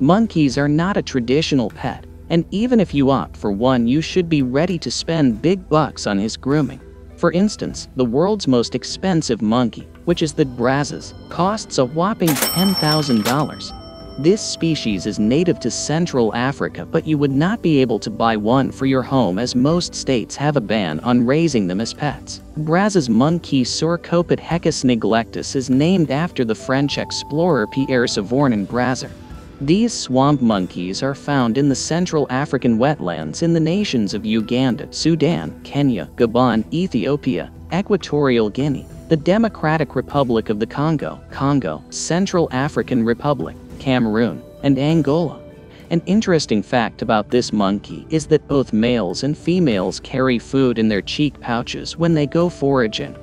Monkeys are not a traditional pet, and even if you opt for one, you should be ready to spend big bucks on his grooming. For instance, the world's most expensive monkey, which is the Brazza's, costs a whopping $10,000. This species is native to Central Africa, but you would not be able to buy one for your home as most states have a ban on raising them as pets. Brazza's monkey Cercopithecus neglectus is named after the French explorer Pierre Savorgnan Brazza. These swamp monkeys are found in the Central African wetlands in the nations of Uganda, Sudan, Kenya, Gabon, Ethiopia, Equatorial Guinea, the Democratic Republic of the Congo, Congo, Central African Republic, Cameroon, and Angola. An interesting fact about this monkey is that both males and females carry food in their cheek pouches when they go foraging.